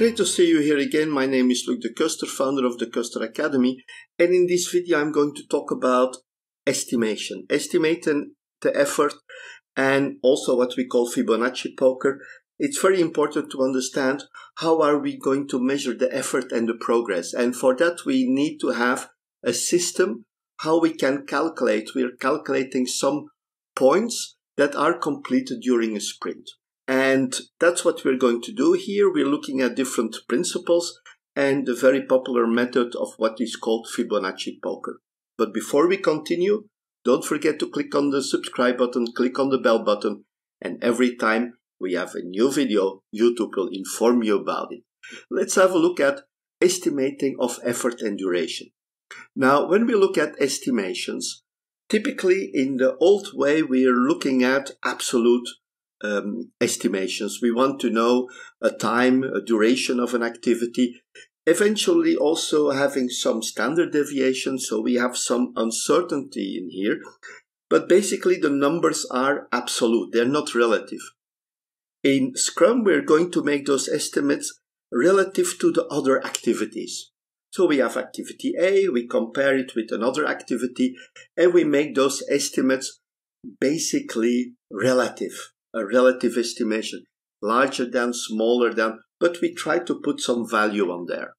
Great to see you here again. My name is Luc De Ceuster, founder of De Ceuster Academy. And in this video, I'm going to talk about estimation, estimating the effort and also what we call Fibonacci poker. It's very important to understand how are we going to measure the effort and the progress. And for that, we need to have a system how we can calculate. We're calculating some points that are completed during a sprint. And that's what we're going to do here. We're looking at different principles and the very popular method of what is called Fibonacci poker. But before we continue, don't forget to click on the subscribe button, click on the bell button, and every time we have a new video, YouTube will inform you about it. Let's have a look at estimating of effort and duration. Now, when we look at estimations, typically in the old way, we are looking at absolute um, estimations. We want to know a time, a duration of an activity, eventually also having some standard deviation, so we have some uncertainty in here. But basically, the numbers are absolute, they're not relative. In Scrum, we're going to make those estimates relative to the other activities. So we have activity A, we compare it with another activity, and we make those estimates basically relative a relative estimation, larger than, smaller than, but we try to put some value on there.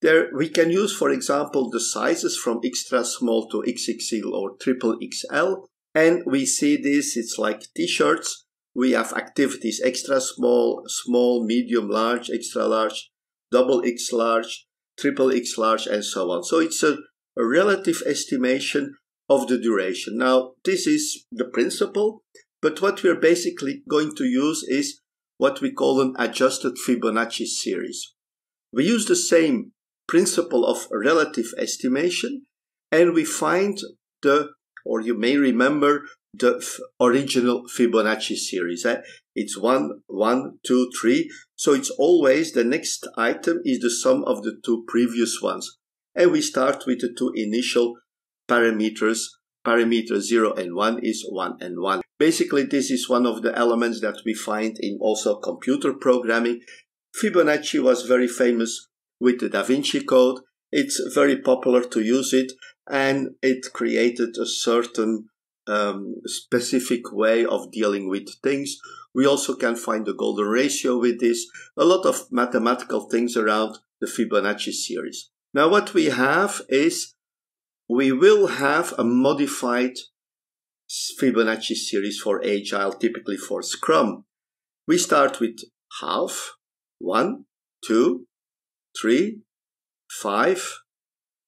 There, we can use, for example, the sizes from extra small to XXL or triple XL. And we see this, it's like t-shirts. We have activities extra small, small, medium, large, extra large, double X large, triple X large, and so on. So it's a, a relative estimation of the duration. Now, this is the principle. But what we're basically going to use is what we call an adjusted Fibonacci series. We use the same principle of relative estimation and we find the, or you may remember, the original Fibonacci series. Eh? It's one, one, two, three. So it's always the next item is the sum of the two previous ones. And we start with the two initial parameters. Parameter 0 and 1 is 1 and 1. Basically, this is one of the elements that we find in also computer programming. Fibonacci was very famous with the Da Vinci Code. It's very popular to use it and it created a certain um, specific way of dealing with things. We also can find the golden ratio with this, a lot of mathematical things around the Fibonacci series. Now, what we have is we will have a modified Fibonacci series for Agile, typically for Scrum. We start with half, one, two, three, five,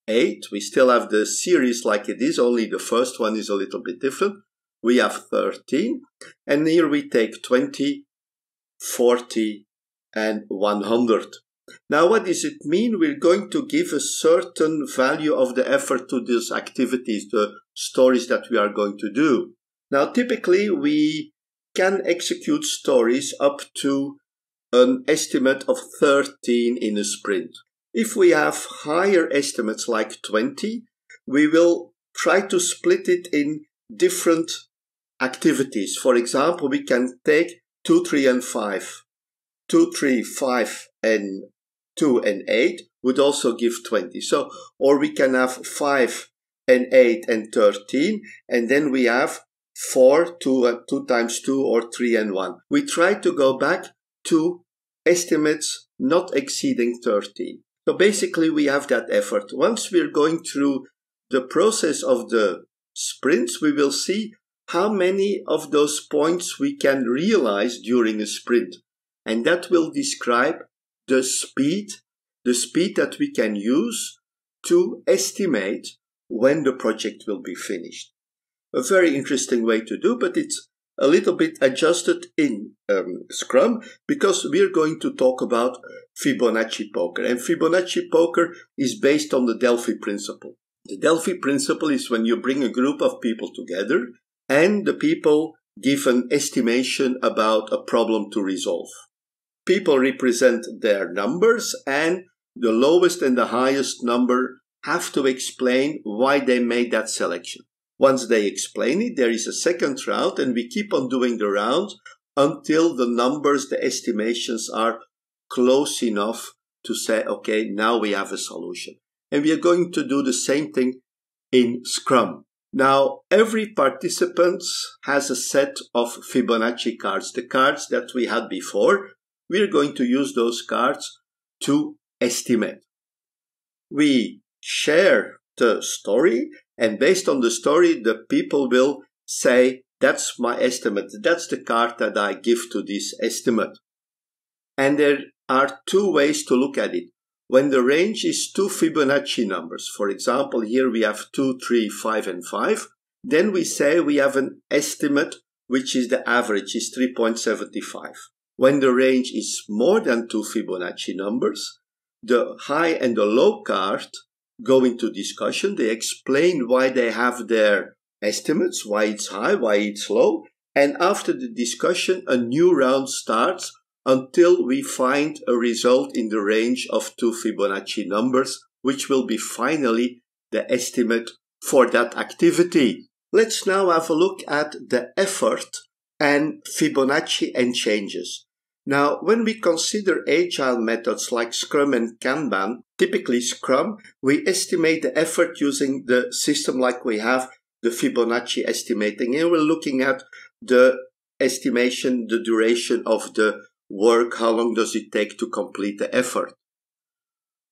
eight. We still have the series like it is, only the first one is a little bit different. We have 13, and here we take 20, 40, and 100. Now, what does it mean? We're going to give a certain value of the effort to these activities, the stories that we are going to do. Now, typically, we can execute stories up to an estimate of 13 in a sprint. If we have higher estimates like 20, we will try to split it in different activities. For example, we can take 2, 3, and 5. 2, 3, 5, and 2 and 8 would also give 20. So, or we can have 5 and 8 and 13, and then we have 4, 2, uh, 2 times 2, or 3 and 1. We try to go back to estimates not exceeding 13. So basically we have that effort. Once we're going through the process of the sprints, we will see how many of those points we can realize during a sprint. And that will describe the speed, the speed that we can use to estimate when the project will be finished. A very interesting way to do, but it's a little bit adjusted in um, Scrum because we're going to talk about Fibonacci poker. And Fibonacci poker is based on the Delphi principle. The Delphi principle is when you bring a group of people together and the people give an estimation about a problem to resolve people represent their numbers and the lowest and the highest number have to explain why they made that selection. Once they explain it, there is a second round and we keep on doing the round until the numbers, the estimations are close enough to say, okay, now we have a solution. And we are going to do the same thing in Scrum. Now, every participant has a set of Fibonacci cards, the cards that we had before. We're going to use those cards to estimate. We share the story, and based on the story, the people will say, that's my estimate. That's the card that I give to this estimate. And there are two ways to look at it. When the range is two Fibonacci numbers, for example, here we have 2, 3, 5, and 5, then we say we have an estimate, which is the average, is 3.75. When the range is more than two Fibonacci numbers, the high and the low card go into discussion. They explain why they have their estimates, why it's high, why it's low. And after the discussion, a new round starts until we find a result in the range of two Fibonacci numbers, which will be finally the estimate for that activity. Let's now have a look at the effort and Fibonacci and changes. Now, when we consider agile methods like Scrum and Kanban, typically Scrum, we estimate the effort using the system like we have the Fibonacci estimating. And we're looking at the estimation, the duration of the work, how long does it take to complete the effort.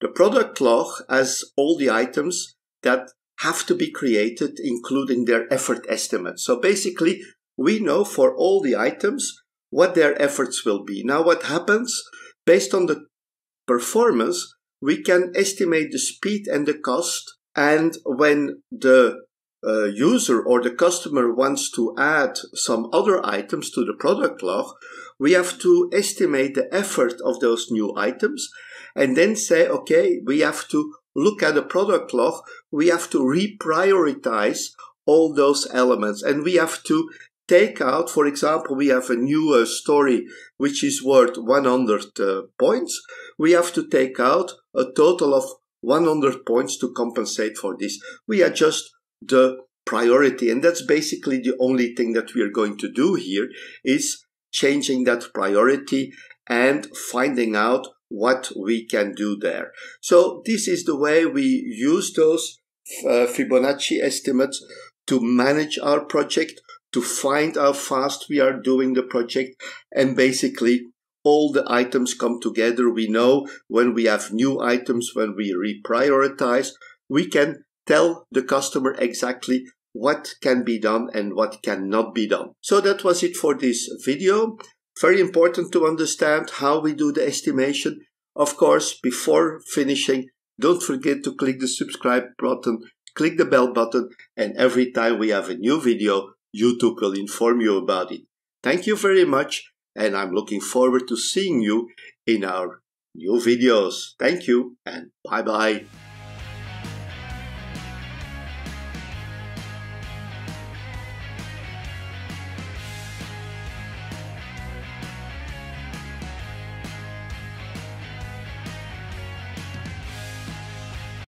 The product log has all the items that have to be created, including their effort estimate. So basically, we know for all the items what their efforts will be. Now, what happens based on the performance, we can estimate the speed and the cost. And when the uh, user or the customer wants to add some other items to the product log, we have to estimate the effort of those new items and then say, okay, we have to look at the product log. We have to reprioritize all those elements and we have to take out, for example, we have a new uh, story which is worth 100 uh, points. We have to take out a total of 100 points to compensate for this. We adjust the priority. And that's basically the only thing that we are going to do here is changing that priority and finding out what we can do there. So this is the way we use those uh, Fibonacci estimates to manage our project, to find how fast we are doing the project, and basically all the items come together. We know when we have new items, when we reprioritize, we can tell the customer exactly what can be done and what cannot be done. So that was it for this video. Very important to understand how we do the estimation. Of course, before finishing, don't forget to click the subscribe button, click the bell button, and every time we have a new video, YouTube will inform you about it. Thank you very much, and I'm looking forward to seeing you in our new videos. Thank you, and bye bye.